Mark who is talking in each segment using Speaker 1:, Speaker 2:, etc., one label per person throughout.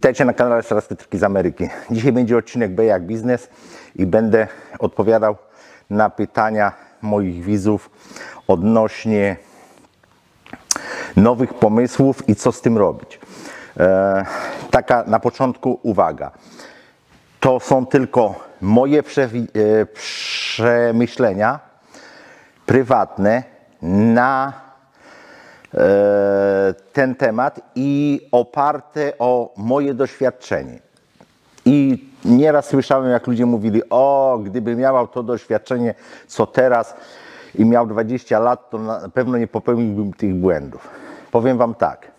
Speaker 1: Witajcie na kanale Triki z Ameryki. Dzisiaj będzie odcinek B jak biznes i będę odpowiadał na pytania moich widzów odnośnie nowych pomysłów i co z tym robić. E, taka na początku uwaga. To są tylko moje przewi- e, przemyślenia prywatne na ten temat i oparte o moje doświadczenie. I nieraz słyszałem, jak ludzie mówili: O, gdyby miał to doświadczenie, co teraz i miał 20 lat, to na pewno nie popełniłbym tych błędów. Powiem Wam tak.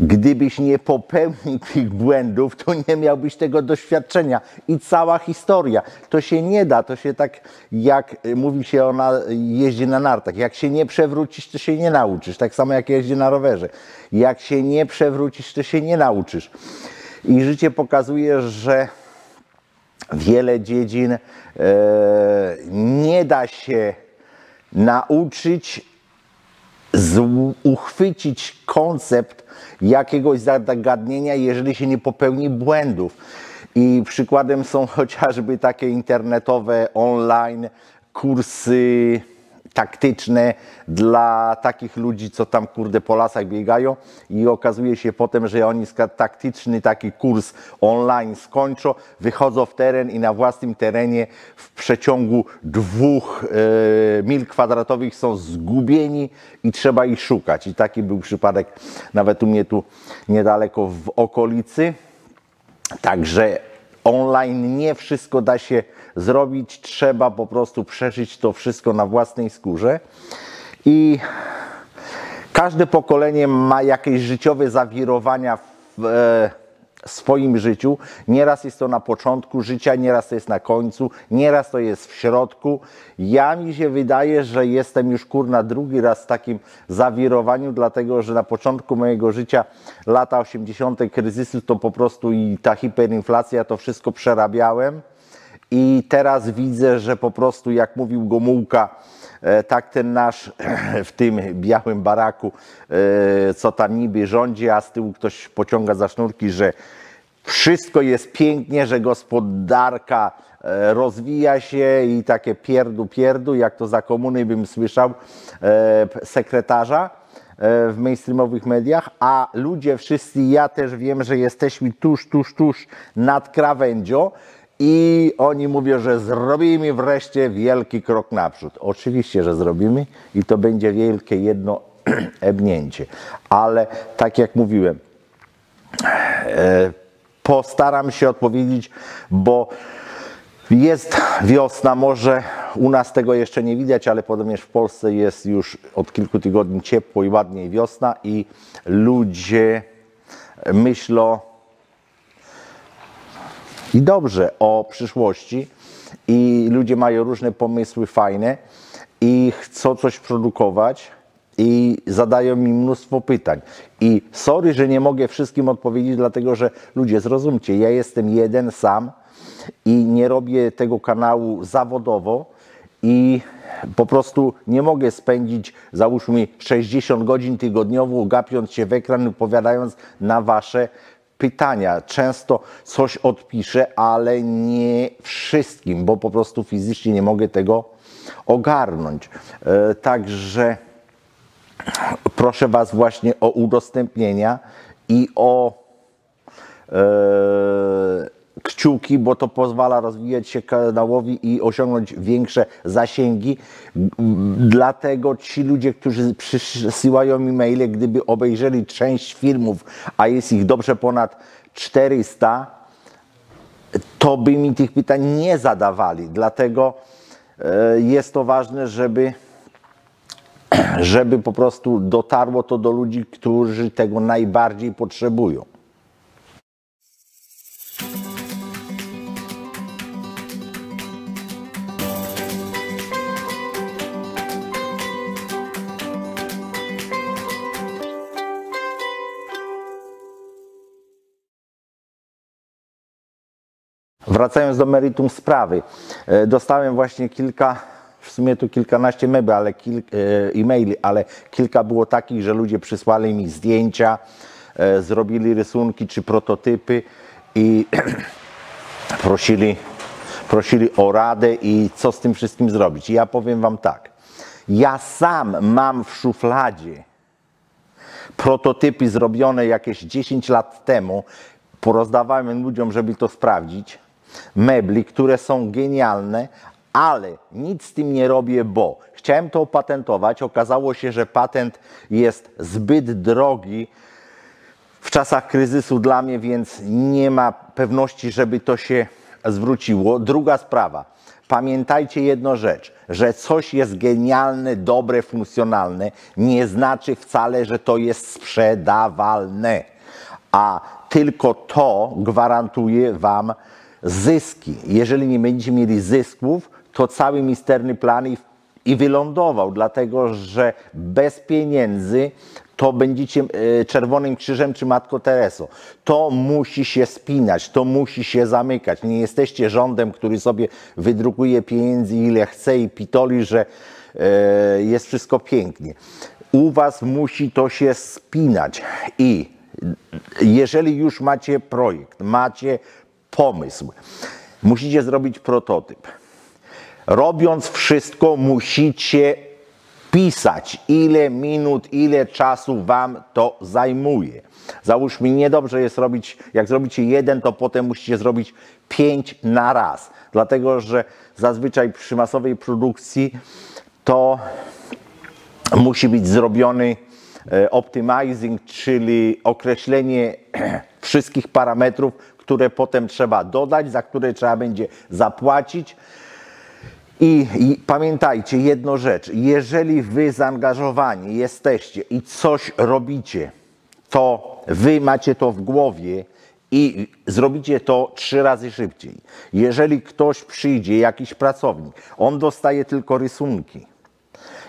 Speaker 1: Gdybyś nie popełnił tych błędów, to nie miałbyś tego doświadczenia. I cała historia. To się nie da, to się tak, jak y, mówi się o na, jeździe na nartach. Jak się nie przewrócisz, to się nie nauczysz. Tak samo jak jeździ na rowerze. Jak się nie przewrócisz, to się nie nauczysz. I życie pokazuje, że wiele dziedzin e, nie da się nauczyć z, uchwycić koncept jakiegoś zagadnienia, jeżeli się nie popełni błędów. I przykładem są chociażby takie internetowe, online kursy taktyczne dla takich ludzi, co tam kurde po lasach biegają i okazuje się potem, że oni taktyczny taki kurs online skończą, wychodzą w teren i na własnym terenie w przeciągu dwóch e, mil kwadratowych są zgubieni i trzeba ich szukać. I taki był przypadek nawet u mnie tu niedaleko w okolicy. Także online nie wszystko da się zrobić, trzeba po prostu przeżyć to wszystko na własnej skórze. I każde pokolenie ma jakieś życiowe zawirowania w e, swoim życiu. Nieraz jest to na początku życia, nieraz to jest na końcu, nieraz to jest w środku. Ja mi się wydaje, że jestem już kurna drugi raz w takim zawirowaniu, dlatego że na początku mojego życia, lata 80. kryzysu, to po prostu i ta hiperinflacja, to wszystko przerabiałem. I teraz widzę, że po prostu, jak mówił Gomułka, e, tak ten nasz w tym białym baraku, e, co tam niby rządzi, a z tyłu ktoś pociąga za sznurki, że wszystko jest pięknie, że gospodarka e, rozwija się i takie pierdu, pierdu, jak to za komuny bym słyszał sekretarza w mainstreamowych mediach, a ludzie wszyscy, ja też wiem, że jesteśmy tuż, tuż, tuż nad krawędzią i oni mówią, że zrobimy wreszcie wielki krok naprzód. Oczywiście, że zrobimy i to będzie wielkie jedno ebnięcie. Ale tak jak mówiłem, e, postaram się odpowiedzieć, bo jest wiosna, może u nas tego jeszcze nie widać, ale podobnież w Polsce jest już od kilku tygodni ciepło i ładniej wiosna i ludzie myślą i dobrze o przyszłości i ludzie mają różne pomysły fajne i chcą coś produkować i zadają mi mnóstwo pytań. I sorry, że nie mogę wszystkim odpowiedzieć, dlatego że ludzie, zrozumcie, ja jestem jeden sam i nie robię tego kanału zawodowo i po prostu nie mogę spędzić, załóżmy, 60 godzin tygodniowo, gapiąc się w ekran, odpowiadając na Wasze pytania. Często coś odpiszę, ale nie wszystkim, bo po prostu fizycznie nie mogę tego ogarnąć. E, Także proszę Was właśnie o udostępnienia i o e, kciuki, bo to pozwala rozwijać się kanałowi i osiągnąć większe zasięgi. Dlatego ci ludzie, którzy przysyłają mi maile, gdyby obejrzeli część filmów, a jest ich dobrze ponad 400, to by mi tych pytań nie zadawali. Dlatego e, jest to ważne, żeby żeby po prostu dotarło to do ludzi, którzy tego najbardziej potrzebują. Wracając do meritum sprawy, e, dostałem właśnie kilka, w sumie tu kilkanaście meby, ale kil, e, e-maili, ale kilka było takich, że ludzie przysłali mi zdjęcia, e, zrobili rysunki czy prototypy i prosili, prosili o radę i co z tym wszystkim zrobić. I ja powiem Wam tak. Ja sam mam w szufladzie prototypy zrobione jakieś 10 lat temu. Porozdawałem ludziom, żeby to sprawdzić. Mebli, które są genialne, ale nic z tym nie robię, bo chciałem to opatentować. Okazało się, że patent jest zbyt drogi w czasach kryzysu dla mnie, więc nie ma pewności, żeby to się zwróciło. Druga sprawa. Pamiętajcie jedną rzecz, że coś jest genialne, dobre, funkcjonalne, nie znaczy wcale, że to jest sprzedawalne, a tylko to gwarantuje Wam zyski. Jeżeli nie będziecie mieli zysków, to cały misterny plan i, i wylądował, dlatego że bez pieniędzy to będziecie e, Czerwonym Krzyżem czy Matko Tereso. To musi się spinać, to musi się zamykać. Nie jesteście rządem, który sobie wydrukuje pieniędzy ile chce i pitoli, że e, jest wszystko pięknie. U Was musi to się spinać i jeżeli już macie projekt, macie pomysł, musicie zrobić prototyp. Robiąc wszystko, musicie pisać, ile minut, ile czasu Wam to zajmuje. Załóżmy, niedobrze jest robić, jak zrobicie jeden, to potem musicie zrobić pięć na raz. Dlatego, że zazwyczaj przy masowej produkcji to musi być zrobiony e, optimizing, czyli określenie wszystkich parametrów, które potem trzeba dodać, za które trzeba będzie zapłacić. I, I, pamiętajcie jedną rzecz, jeżeli wy zaangażowani jesteście i coś robicie, to wy macie to w głowie i zrobicie to trzy razy szybciej. Jeżeli ktoś przyjdzie, jakiś pracownik, on dostaje tylko rysunki.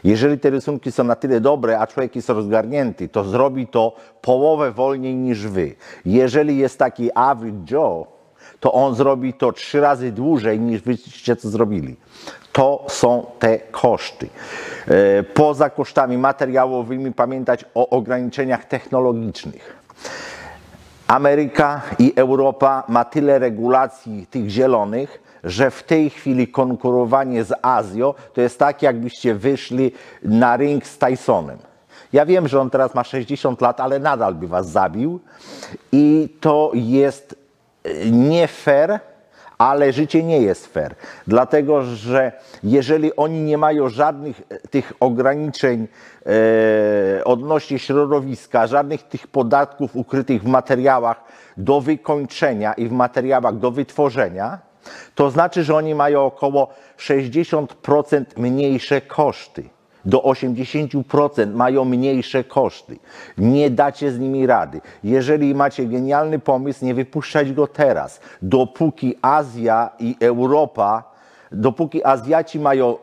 Speaker 1: Jeżeli te rysunki są na tyle dobre, a człowiek jest rozgarnięty, to zrobi to połowę wolniej niż wy. Jeżeli jest taki average Joe, to on zrobi to trzy razy dłużej niż wyście to zrobili. To są te koszty. E, poza kosztami materiałowymi pamiętać o ograniczeniach technologicznych. Ameryka i Europa ma tyle regulacji tych zielonych, że w tej chwili konkurowanie z Azją to jest tak, jakbyście wyszli na ring z Tysonem. Ja wiem, że on teraz ma 60 lat, ale nadal by was zabił i to jest nie fair, ale życie nie jest fair. Dlatego, że jeżeli oni nie mają żadnych e, tych ograniczeń e, odnośnie środowiska, żadnych tych podatków ukrytych w materiałach do wykończenia i w materiałach do wytworzenia, to znaczy, że oni mają około 60% mniejsze koszty do 80% mają mniejsze koszty. Nie dacie z nimi rady. Jeżeli macie genialny pomysł, nie wypuszczać go teraz. Dopóki Azja i Europa, dopóki Azjaci mają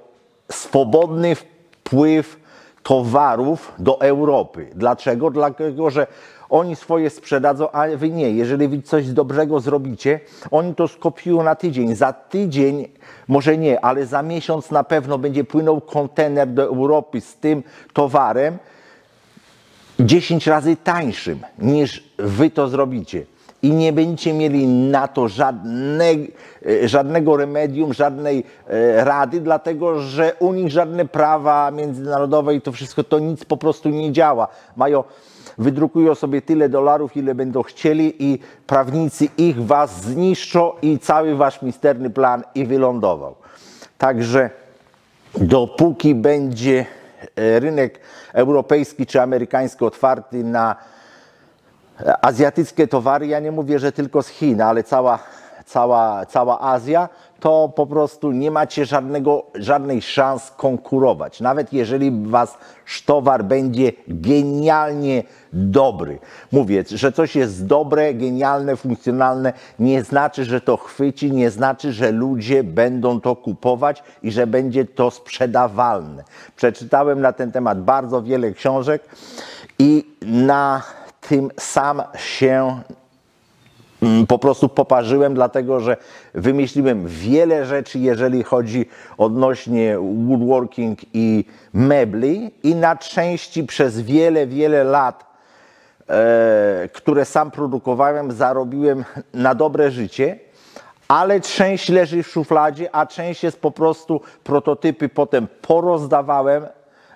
Speaker 1: swobodny wpływ towarów do Europy. Dlaczego? Dlatego, że oni swoje sprzedadzą, a wy nie. Jeżeli wy coś dobrego zrobicie, oni to skopiują na tydzień. Za tydzień, może nie, ale za miesiąc na pewno będzie płynął kontener do Europy z tym towarem 10 razy tańszym niż wy to zrobicie. I nie będziecie mieli na to żadne, e, żadnego remedium, żadnej e, rady, dlatego że u nich żadne prawa międzynarodowe i to wszystko to nic po prostu nie działa. Mają wydrukują sobie tyle dolarów, ile będą chcieli i prawnicy ich was zniszczą i cały wasz misterny plan i wylądował. Także dopóki będzie e, rynek europejski czy amerykański otwarty na azjatyckie towary, ja nie mówię, że tylko z Chin, ale cała, cała, cała Azja, to po prostu nie macie żadnego, żadnej szans konkurować. Nawet jeżeli was towar będzie genialnie dobry. Mówię, że coś jest dobre, genialne, funkcjonalne, nie znaczy, że to chwyci, nie znaczy, że ludzie będą to kupować i że będzie to sprzedawalne. Przeczytałem na ten temat bardzo wiele książek i na tym sam się po prostu poparzyłem, dlatego że wymyśliłem wiele rzeczy, jeżeli chodzi odnośnie woodworking i mebli i na części przez wiele, wiele lat e, które sam produkowałem, zarobiłem na dobre życie, ale część leży w szufladzie, a część jest po prostu prototypy potem porozdawałem,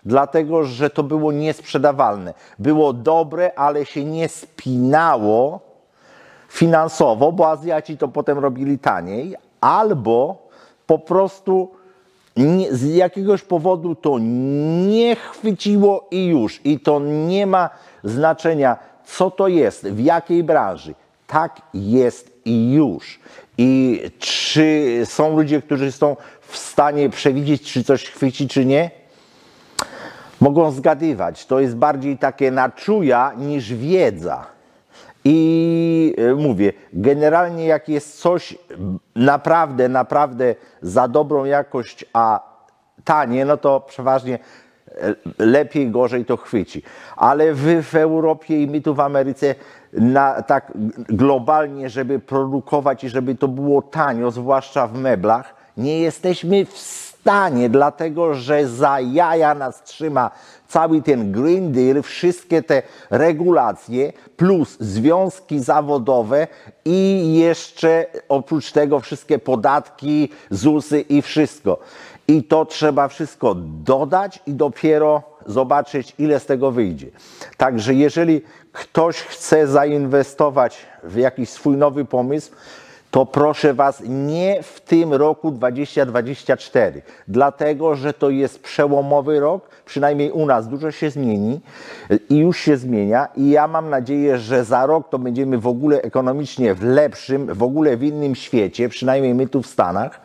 Speaker 1: dlatego że to było niesprzedawalne. Było dobre, ale się nie spinało finansowo, bo Azjaci to potem robili taniej, albo po prostu nie, z jakiegoś powodu to nie chwyciło i już. I to nie ma znaczenia, co to jest, w jakiej branży. Tak jest i już. I czy są ludzie, którzy są w stanie przewidzieć, czy coś chwyci, czy nie? Mogą zgadywać. To jest bardziej takie naczuja niż wiedza. I e, mówię, generalnie jak jest coś naprawdę, naprawdę za dobrą jakość, a tanie, no to przeważnie e, lepiej, gorzej to chwyci. Ale wy w Europie i my tu w Ameryce na, tak globalnie, żeby produkować i żeby to było tanio, zwłaszcza w meblach, nie jesteśmy w dlatego że za jaja nas trzyma cały ten Green Deal, wszystkie te regulacje, plus związki zawodowe i jeszcze oprócz tego wszystkie podatki, ZUSy i wszystko. I to trzeba wszystko dodać i dopiero zobaczyć, ile z tego wyjdzie. Także jeżeli ktoś chce zainwestować w jakiś swój nowy pomysł, to proszę Was nie w tym roku 2024, dlatego że to jest przełomowy rok, przynajmniej u nas dużo się zmieni i już się zmienia i ja mam nadzieję, że za rok to będziemy w ogóle ekonomicznie w lepszym, w ogóle w innym świecie, przynajmniej my tu w Stanach.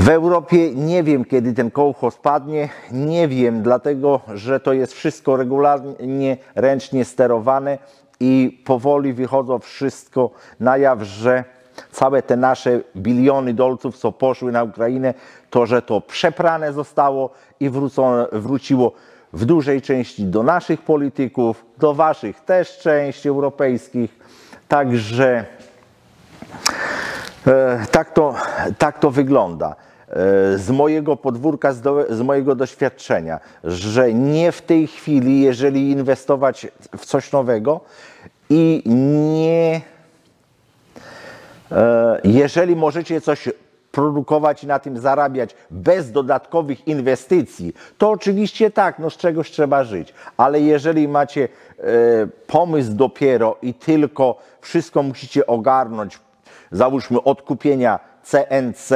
Speaker 1: W Europie nie wiem, kiedy ten kołcho spadnie, nie wiem, dlatego że to jest wszystko regularnie, ręcznie sterowane i powoli wychodzą wszystko na jaw, że całe te nasze biliony dolców, co poszły na Ukrainę, to, że to przeprane zostało i wróciło w dużej części do naszych polityków, do waszych też części europejskich. Także e, tak, to, tak to wygląda. E, z mojego podwórka, z, do, z, mojego doświadczenia, że nie w tej chwili, jeżeli inwestować w coś nowego i nie, e, jeżeli możecie coś produkować i na tym zarabiać bez dodatkowych inwestycji, to oczywiście tak, no z czegoś trzeba żyć. Ale jeżeli macie e, pomysł dopiero i tylko wszystko musicie ogarnąć, załóżmy od kupienia CNC,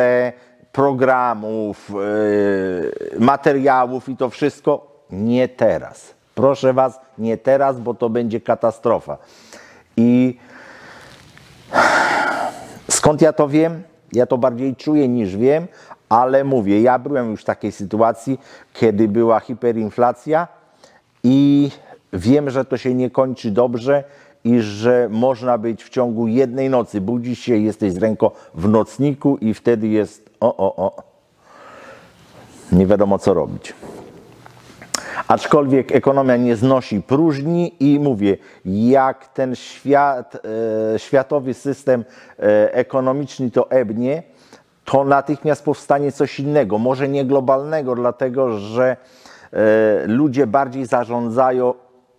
Speaker 1: programów, yy, materiałów i to wszystko. Nie teraz. Proszę Was, nie teraz, bo to będzie katastrofa. I skąd ja to wiem? Ja to bardziej czuję niż wiem, ale mówię, ja byłem już w takiej sytuacji, kiedy była hiperinflacja i wiem, że to się nie kończy dobrze i że można być w ciągu jednej nocy, budzisz się, jesteś z ręką w nocniku i wtedy jest o, o, o, nie wiadomo co robić. Aczkolwiek ekonomia nie znosi próżni i mówię, jak ten świat, e, światowy system e, ekonomiczny to ebnie, to natychmiast powstanie coś innego, może nie globalnego, dlatego że e, ludzie bardziej zarządzają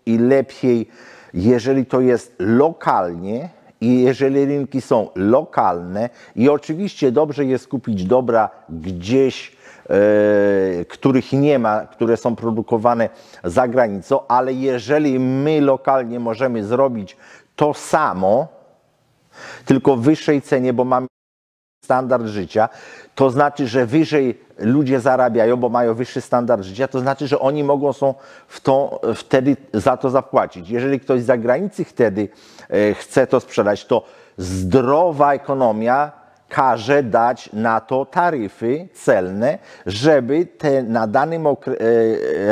Speaker 1: i lepiej jeżeli to jest lokalnie i jeżeli rynki są lokalne i oczywiście dobrze jest kupić dobra gdzieś, e, których nie ma, które są produkowane za granicą, ale jeżeli my lokalnie możemy zrobić to samo, tylko w wyższej cenie, bo mamy standard życia, to znaczy, że wyżej ludzie zarabiają, bo mają wyższy standard życia, to znaczy, że oni mogą są w to, wtedy za to zapłacić. Jeżeli ktoś z zagranicy wtedy e, chce to sprzedać, to zdrowa ekonomia każe dać na to taryfy celne, żeby te na danym e,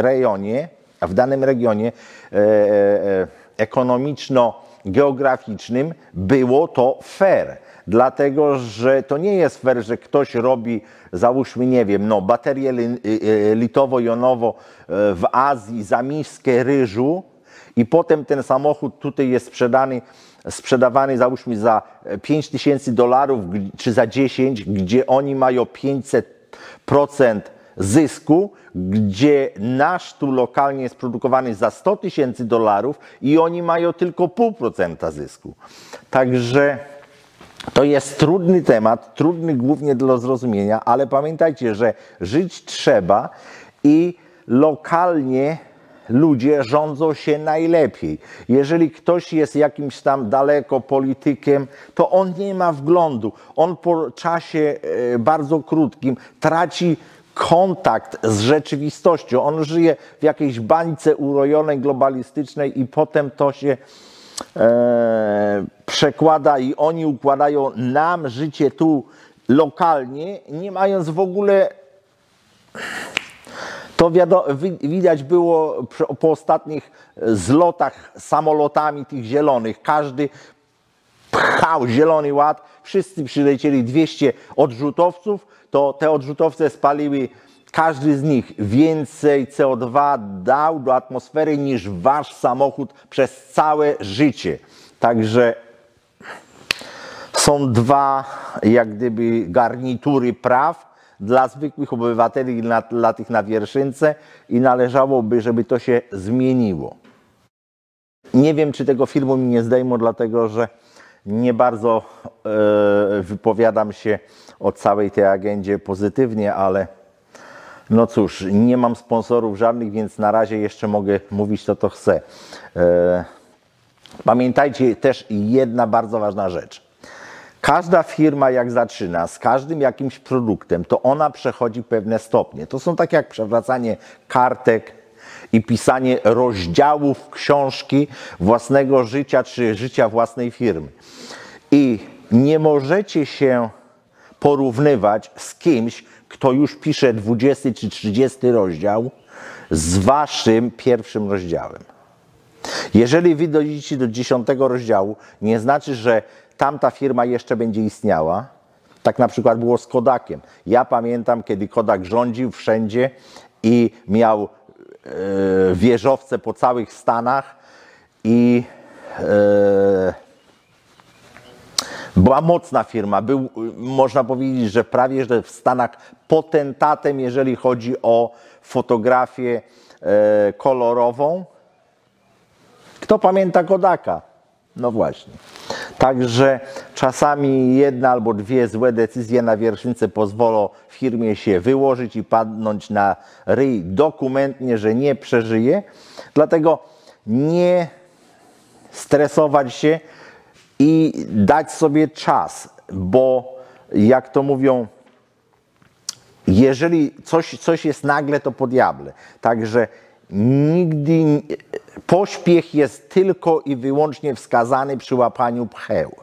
Speaker 1: rejonie, w danym regionie e, ekonomiczno-geograficznym było to fair dlatego że to nie jest fair, że ktoś robi, załóżmy, nie wiem, no, baterię y, y, litowo-jonowo e, w Azji za miskę ryżu i potem ten samochód tutaj jest sprzedany, sprzedawany załóżmy za 5 tysięcy dolarów czy za 10, gdzie oni mają 500% zysku, gdzie nasz tu lokalnie jest produkowany za 100 tysięcy dolarów i oni mają tylko pół procenta zysku. Także to jest trudny temat, trudny głównie do zrozumienia, ale pamiętajcie, że żyć trzeba i lokalnie ludzie rządzą się najlepiej. Jeżeli ktoś jest jakimś tam daleko politykiem, to on nie ma wglądu. On po czasie e, bardzo krótkim traci kontakt z rzeczywistością. On żyje w jakiejś bańce urojonej, globalistycznej i potem to się przekłada i oni układają nam życie tu lokalnie, nie mając w ogóle to widać było po ostatnich zlotach samolotami tych zielonych. Każdy pchał zielony ład. Wszyscy przylecieli 200 odrzutowców. To te odrzutowce spaliły każdy z nich więcej CO2 dał do atmosfery niż wasz samochód przez całe życie. Także są dwa, jak gdyby, garnitury praw dla zwykłych obywateli dla, dla tych na wierszynce i należałoby, żeby to się zmieniło. Nie wiem, czy tego filmu mi nie zdejmą, dlatego że nie bardzo e, wypowiadam się o całej tej agendzie pozytywnie, ale no cóż, nie mam sponsorów żadnych, więc na razie jeszcze mogę mówić to, co chcę. E, pamiętajcie też jedna bardzo ważna rzecz. Każda firma, jak zaczyna z każdym jakimś produktem, to ona przechodzi pewne stopnie. To są tak jak przewracanie kartek i pisanie rozdziałów książki własnego życia czy życia własnej firmy. I nie możecie się porównywać z kimś, kto już pisze 20 czy 30 rozdział z waszym pierwszym rozdziałem. Jeżeli wy dojdziecie do 10 rozdziału, nie znaczy, że tamta firma jeszcze będzie istniała. Tak na przykład było z Kodakiem. Ja pamiętam, kiedy Kodak rządził wszędzie i miał e, wieżowce po całych Stanach i e, była mocna firma. Był, można powiedzieć, że prawie że w Stanach potentatem, jeżeli chodzi o fotografię e, kolorową. Kto pamięta Kodaka? No właśnie. Także czasami jedna albo dwie złe decyzje na wierszynce pozwolą firmie się wyłożyć i padnąć na ryj dokumentnie, że nie przeżyje. Dlatego nie stresować się i dać sobie czas, bo jak to mówią, jeżeli coś, coś jest nagle, to po diable. Także nigdy pośpiech jest tylko i wyłącznie wskazany przy łapaniu pcheł.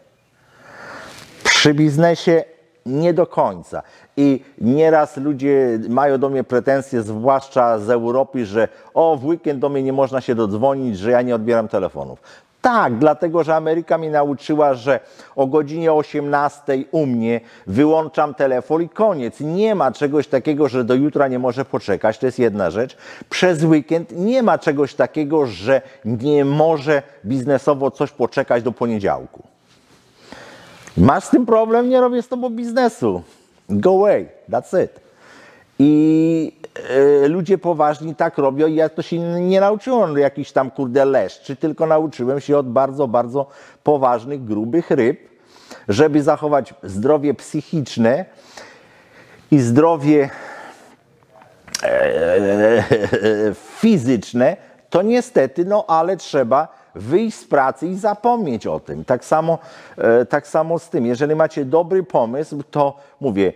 Speaker 1: Przy biznesie nie do końca. I nieraz ludzie mają do mnie pretensje, zwłaszcza z Europy, że o, w weekend do mnie nie można się dodzwonić, że ja nie odbieram telefonów. Tak, dlatego że Ameryka mi nauczyła, że o godzinie 18 u mnie wyłączam telefon i koniec. Nie ma czegoś takiego, że do jutra nie może poczekać. To jest jedna rzecz. Przez weekend nie ma czegoś takiego, że nie może biznesowo coś poczekać do poniedziałku. Masz z tym problem, nie robię z tobą biznesu. Go away, that's it. I ludzie poważni tak robią i ja to się nie nauczyłem jakiś tam kurde leszczy, tylko nauczyłem się od bardzo, bardzo poważnych, grubych ryb, żeby zachować zdrowie psychiczne i zdrowie e, fizyczne, to niestety, no ale trzeba wyjść z pracy i zapomnieć o tym. Tak samo, e, tak samo z tym. Jeżeli macie dobry pomysł, to mówię,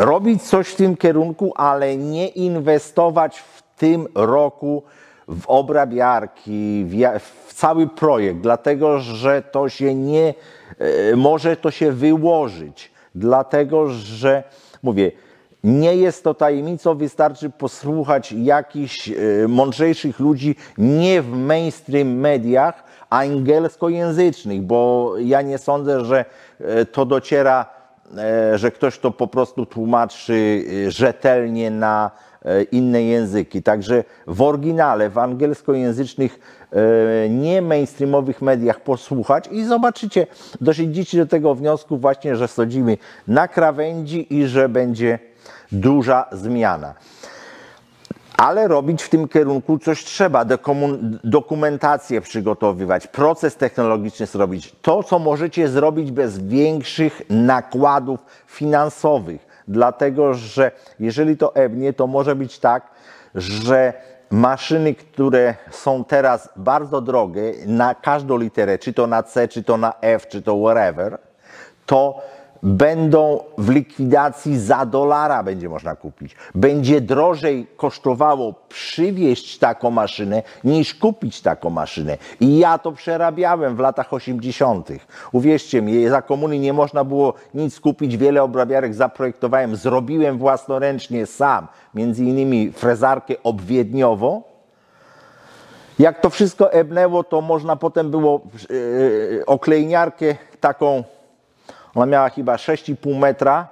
Speaker 1: robić coś w tym kierunku, ale nie inwestować w tym roku w obrabiarki, w, cały projekt, dlatego że to się nie, e, może to się wyłożyć, dlatego że, mówię, nie jest to tajemnicą, wystarczy posłuchać jakichś e, mądrzejszych ludzi nie w mainstream mediach angielskojęzycznych, bo ja nie sądzę, że e, to dociera że ktoś to po prostu tłumaczy e, rzetelnie na e, inne języki. Także w oryginale, w angielskojęzycznych, nie mainstreamowych mediach posłuchać i zobaczycie, dojdziecie do tego wniosku właśnie, że sadzimy na krawędzi i że będzie duża zmiana. Ale robić w tym kierunku coś trzeba, dokumentację przygotowywać, proces technologiczny zrobić. To, co możecie zrobić bez większych nakładów finansowych. Dlatego, że jeżeli to ebnie, to może być tak, że maszyny, które są teraz bardzo drogie na każdą literę, czy to na C, czy to na F, czy to whatever, to będą w likwidacji za dolara będzie można kupić. Będzie drożej kosztowało przywieźć taką maszynę niż kupić taką maszynę. I ja to przerabiałem w latach 80. Uwierzcie mi, za komuny nie można było nic kupić, wiele obrabiarek zaprojektowałem, zrobiłem własnoręcznie sam, między innymi frezarkę obwiedniową, jak to wszystko ebnęło, to można potem było yy, oklejniarkę taką, ona miała chyba 6,5 metra.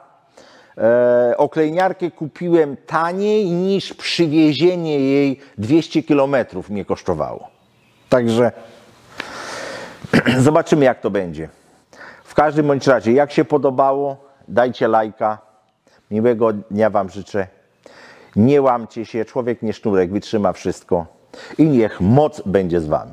Speaker 1: E, oklejniarkę kupiłem taniej niż przywiezienie jej 200 kilometrów mnie kosztowało. Także zobaczymy jak to będzie. W każdym bądź razie, jak się podobało, dajcie lajka. Miłego dnia Wam życzę. Nie łamcie się, człowiek nie sznurek, wytrzyma wszystko. I niech moc będzie z Wami.